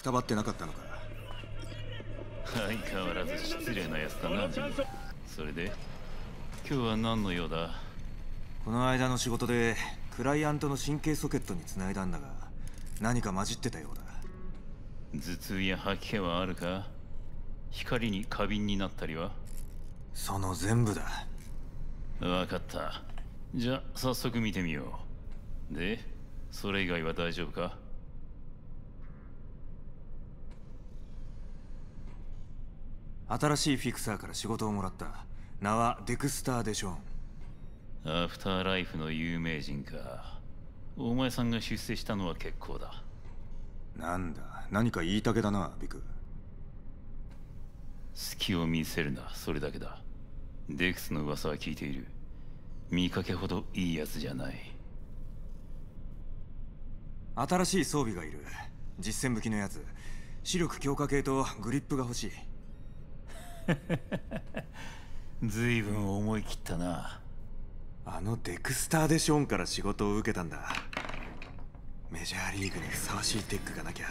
くたばってなかったのか。相変わらず失礼なやつだなそれで今日は何の用だ？この間の仕事でクライアントの神経ソケットにつないだんだが何か混じってたようだ。頭痛や吐き気はあるか？光に過敏になったりは？その全部だ。分かった。じゃあ早速見てみよう。でそれ以外は大丈夫か？新しいフィクサーから仕事をもらった。名はデクスター・デショーン。アフターライフの有名人か。お前さんが出世したのは結構だ。なんだ何か言いたげだなビク。隙を見せるなそれだけだ。デクスの噂は聞いている。見かけほどいいやつじゃない。新しい装備がいる。実戦武器のやつ。視力強化系とグリップが欲しい 随分思い切ったな。あのデクスター・デショーンから仕事を受けたんだ。メジャーリーグにふさわしいテックがなきゃ。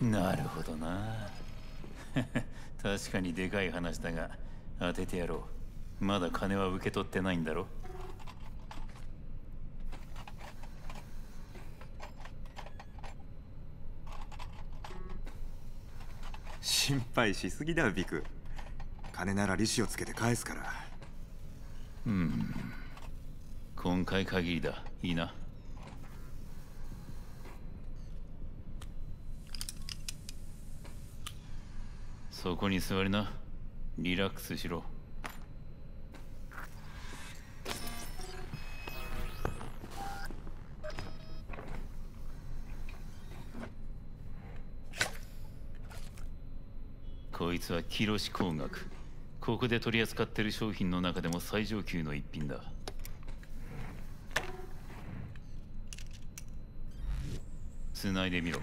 なるほどな。確かにでかい話だが当ててやろう。まだ金は受け取ってないんだろ？心配しすぎだビク。金なら利子をつけて返すから。うん。今回限りだ。いいな。そこに座りな。リラックスしろ。こいつはキロシ工学ここで取り扱ってる商品の中でも最上級の一品だ。繋いでみろ。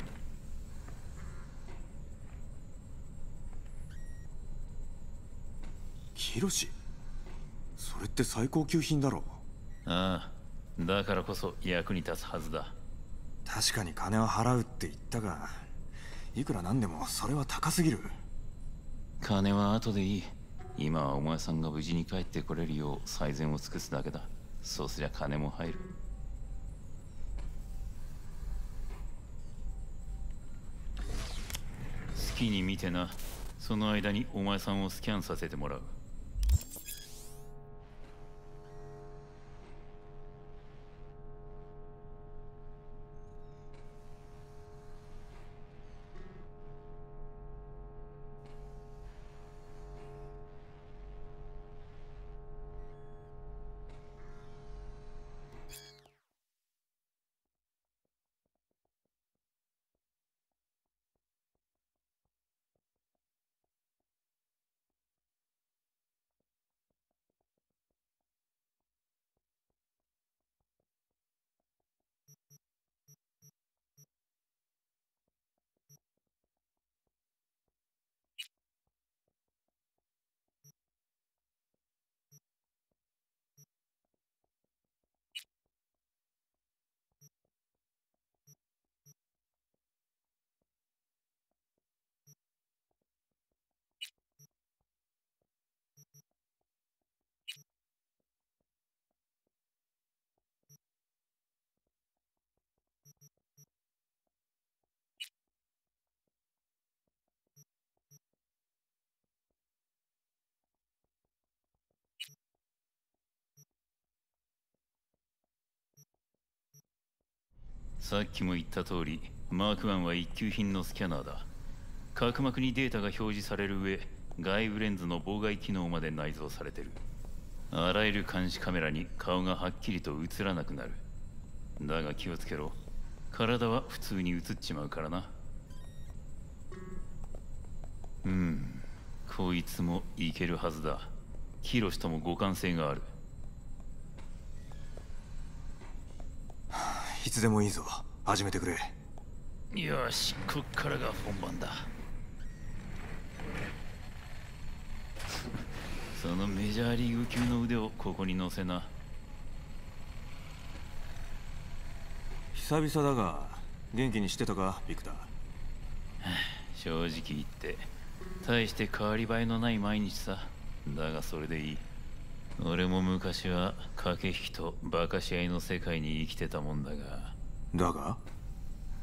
ヒロシ？それって最高級品だろああだからこそ役に立つはずだ。確かに金は払うって言ったがいくらなんでもそれは高すぎる金は後でいい。今はお前さんが無事に帰ってこれるよう最善を尽くすだけだ。そうすりゃ金も入る。好きに見てな。その間にお前さんをスキャンさせてもらう。さっきも言った通りマーク1は一級品のスキャナーだ。角膜にデータが表示される上外部レンズの妨害機能まで内蔵されてる。あらゆる監視カメラに顔がはっきりと映らなくなる。だが気をつけろ。体は普通に映っちまうからな。うんこいつもいけるはずだ。ヒロシとも互換性がある。いつでもいいぞ。始めてくれ。よしこっからが本番だ。そのメジャーリーグ級の腕をここに乗せな。久々だが元気にしてたかビクター？正直言って大して変わり映えのない毎日さ。だがそれでいい俺も昔は駆け引きとバカし合いの世界に生きてたもんだがだが？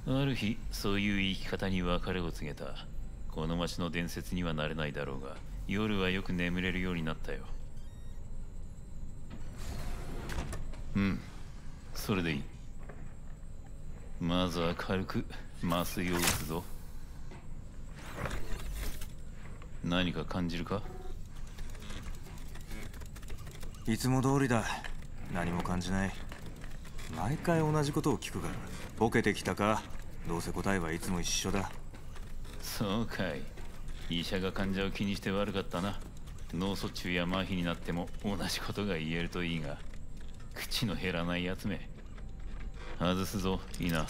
ある日そういう生き方に別れを告げた。この街の伝説にはなれないだろうが夜はよく眠れるようになったよ。うん。それでいい。まずは軽く麻酔を打つぞ。何か感じるか？いつも通りだ。何も感じない。毎回同じことを聞くから。ボケてきたか。どうせ答えはいつも一緒だ。そうかい。医者が患者を気にして悪かったな。脳卒中や麻痺になっても同じことが言えるといいが。口の減らないやつめ。外すぞいいな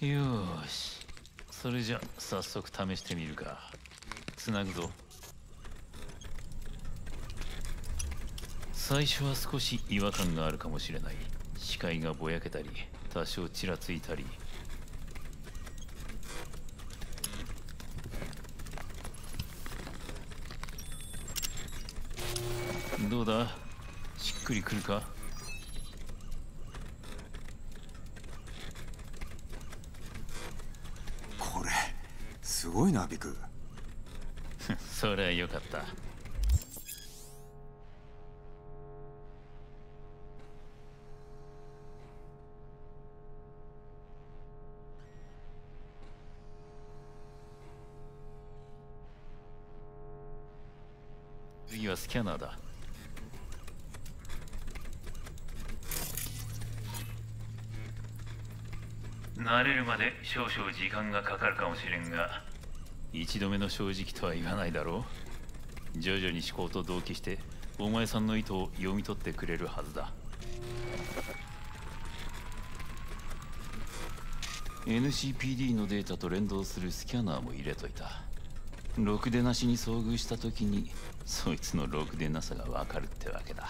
よし。それじゃ早速試してみるか。つなぐぞ。最初は少し違和感があるかもしれない。視界がぼやけたり多少ちらついたり。どうだ？しっくりくるか？これすごいなビク。そりゃよかった次はスキャナーだ慣れるまで少々時間がかかるかもしれんが一度目の正直とは言わないだろう徐々に思考と同期してお前さんの意図を読み取ってくれるはずだ NCPD のデータと連動するスキャナーも入れといたろくでなしに遭遇した時にそいつのろくでなさがわかるってわけだ。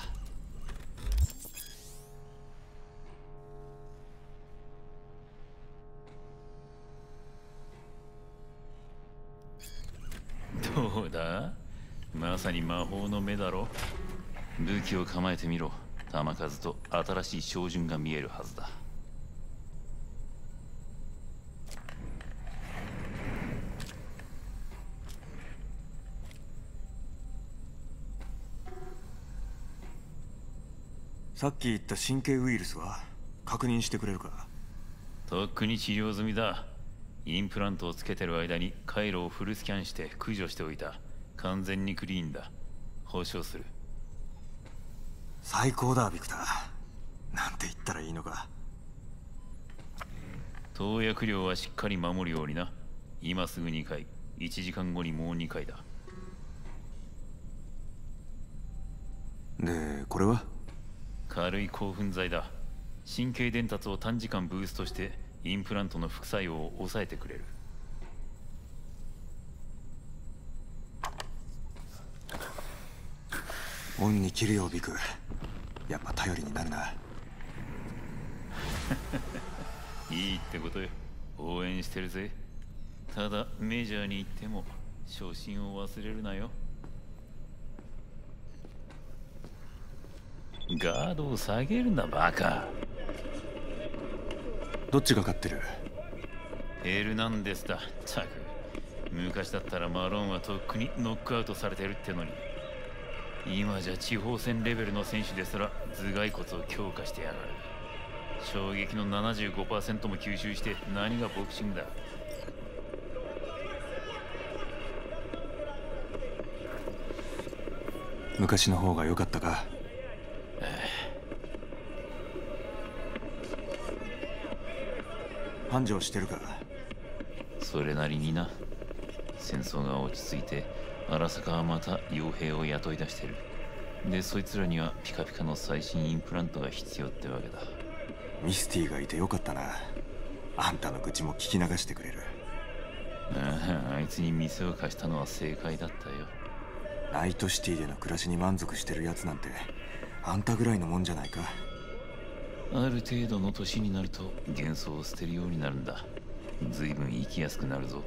どうだ？まさに魔法の目だろ。武器を構えてみろ。弾数と新しい照準が見えるはずだ。さっき言った神経ウイルスは確認してくれるか？とっくに治療済みだ。インプラントをつけてる間に回路をフルスキャンして駆除しておいた。完全にクリーンだ。保証する。最高だビクター。なんて言ったらいいのか。投薬量はしっかり守るようにな。今すぐ2回1時間後にもう2回だ。でこれは？軽い興奮剤だ。神経伝達を短時間ブーストしてインプラントの副作用を抑えてくれる。恩に切るよビクやっぱ頼りになるな。いいってことよ。応援してるぜ。ただメジャーに行っても初心を忘れるなよガードを下げるなバカ。どっちが勝ってる？エルナンデスだ。タク昔だったらマローンはとっくにノックアウトされてるってのに。今じゃ地方戦レベルの選手ですら頭蓋骨を強化してやがる。衝撃の75%も吸収して何がボクシングだ。昔の方が良かったか？繁盛してるかそれなりにな。戦争が落ち着いて荒坂はまた傭兵を雇い出してる。でそいつらにはピカピカの最新インプラントが必要ってわけだ。ミスティがいてよかったな。あんたの愚痴も聞き流してくれる。あああいつに店を貸したのは正解だったよ。ナイトシティでの暮らしに満足してるやつなんてあんたぐらいのもんじゃないかある程度の年になると幻想を捨てるようになるんだ。随分生きやすくなるぞ。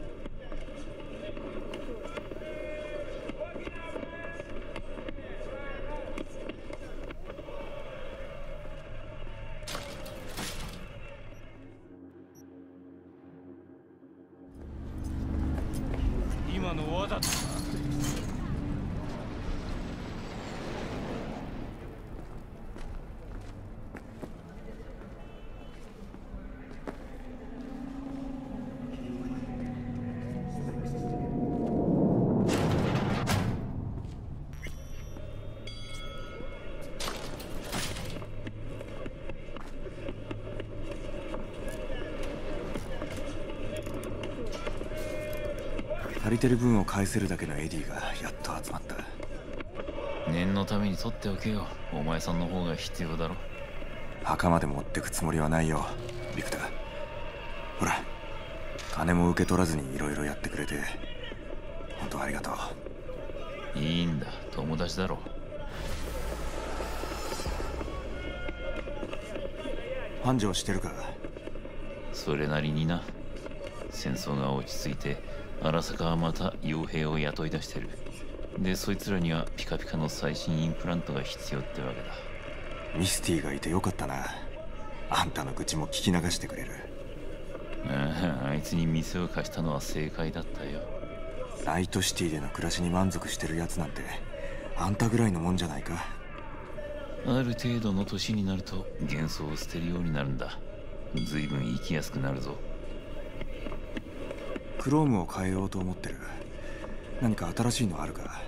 足りてる分を返せるだけのエディがやっと集まった。念のために取っておけよ。お前さんの方が必要だろ。墓まで持ってくつもりはないよビクター。ほら金も受け取らずに色々やってくれて本当ありがとう。いいんだ。友達だろ。繁盛してるか？それなりにな。戦争が落ち着いて荒坂はまた傭兵を雇い出してる。でそいつらにはピカピカの最新インプラントが必要ってわけだ。ミスティがいてよかったな。あんたの愚痴も聞き流してくれる。あああいつに店を貸したのは正解だったよ。ナイトシティでの暮らしに満足してるやつなんてあんたぐらいのもんじゃないか。ある程度の年になると幻想を捨てるようになるんだ。随分生きやすくなるぞクロームを変えようと思ってる。何か新しいのあるか？